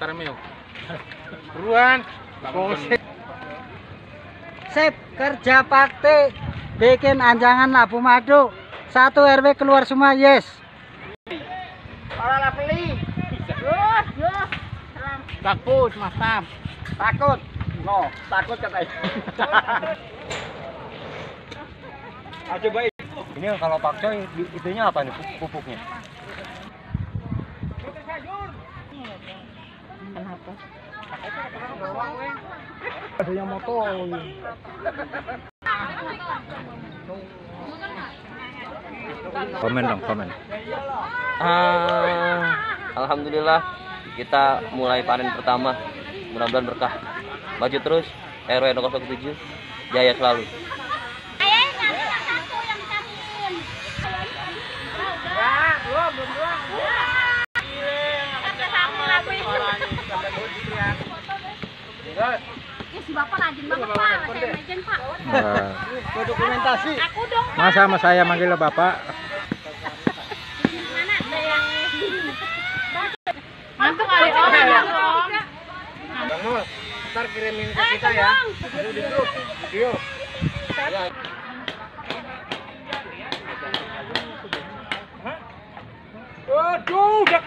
Tarmeo. Buruan. Sip, kerja bakti. Bikin anjangan labu madu. Satu RW keluar semua, yes. Orang beli. Yus, yus. Takut, mantap. Takut. No, takut katanya. Ah, coba Ini kalau pakcoy itunya apa nih pu- pupuknya? Ada yang motor. Komen dong, komen. Ah, Alhamdulillah kita mulai panen pertama. Mudah-mudahan berkah. Maju terus RW 007 jaya selalu. Ya si bapak rajin banget pak, saya mejen pak. Mau dokumentasi. Aku dong pak. Masa sama saya manggil bapak? Mana Mantu kali om. Bang Mul, ntar kirimin ke kita ya. Bang. Di grup. Video. Waduh, udah